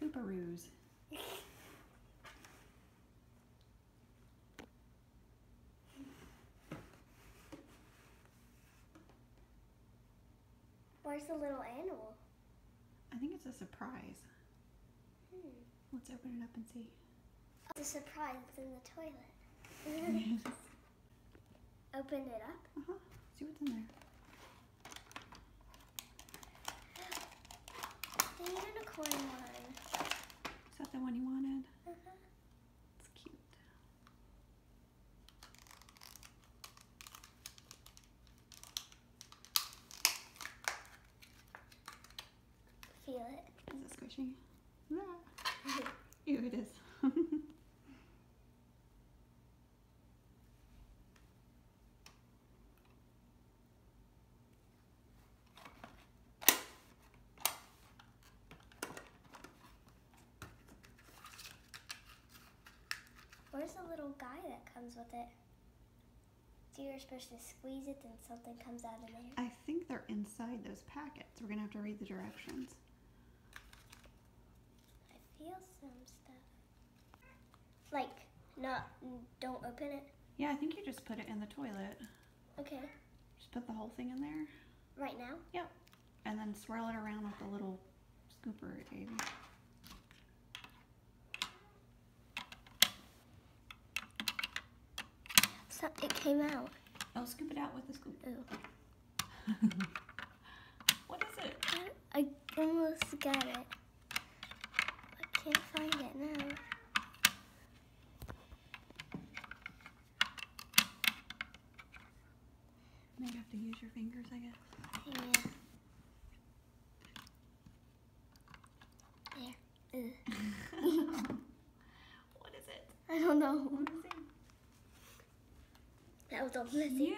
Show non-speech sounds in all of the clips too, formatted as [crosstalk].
pooparoos. Where's the little animal? I think it's a surprise. Hmm. Let's open it up and see. It's a surprise. It's in the toilet. [laughs] [laughs] Open it up. Uh-huh. See what's in there. The unicorn one. Is that the one you wanted? Uh-huh. It's cute. Feel it. Is it squishy? Ah. [laughs] Ew, it is. [laughs] Where's the little guy that comes with it? So you're supposed to squeeze it and something comes out of there. I think they're inside those packets. We're gonna have to read the directions. I feel some stuff. Like, not, don't open it. Yeah, I think you just put it in the toilet. Okay. Just put the whole thing in there. Right now? Yep. And then swirl it around with the little scooper it gave you. It came out. Oh, scoop it out with the scoop. Ooh. [laughs] what is it? I almost got it. I can't find it now. Maybe you have to use your fingers, I guess. Yeah. [laughs] There. [laughs] What is it? I don't know. Let me see. That was a blissy.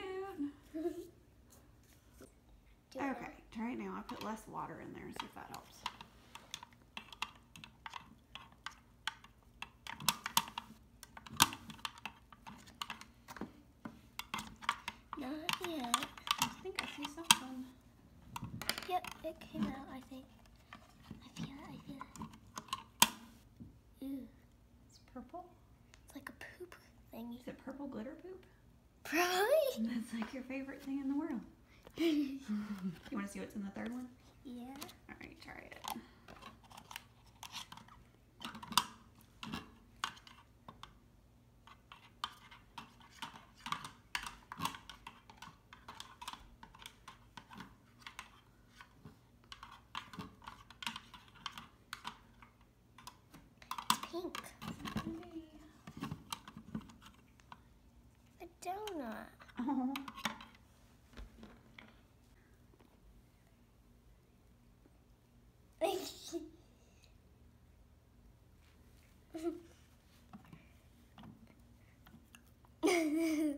Cute. Okay, right now. I put less water in there, see if that helps. Not yet. I think I see something. Yep, it came out, I think. I feel it, I feel it. Ooh, It's purple. it's like a poop thingy. Is it purple glitter poop? Probably. That's like your favorite thing in the world. [laughs] You want to see what's in the third one? yeah. All right, try it. It's pink. A donut. Oh. [laughs]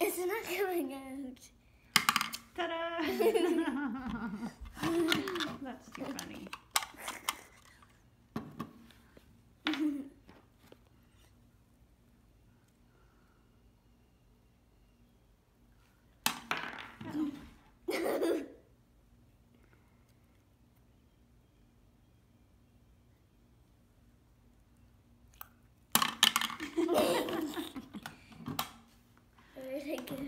it's not coming out. Ta-da! [laughs] That's too funny. It go? [laughs]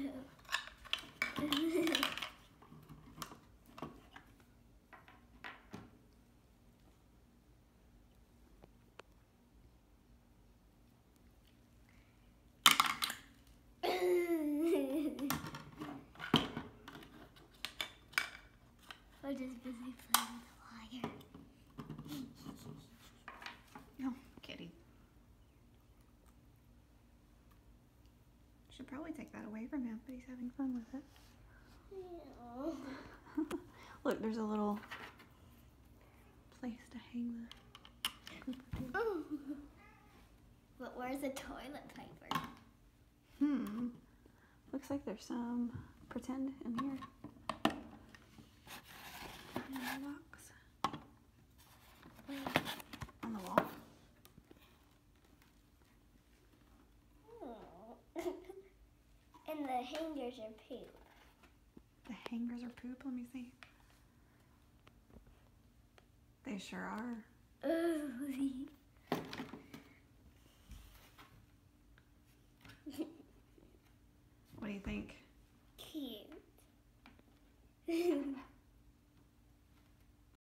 I'm just busy playing with the wire. Probably take that away from him, but he's having fun with it. Yeah. [laughs] Look, there's a little place to hang the too. [laughs] But where's the toilet paper? Hmm. Looks like there's some pretend in here. In the box. Wait. On the wall. and the hangers are poop. The hangers are poop. Let me see. They sure are. [laughs]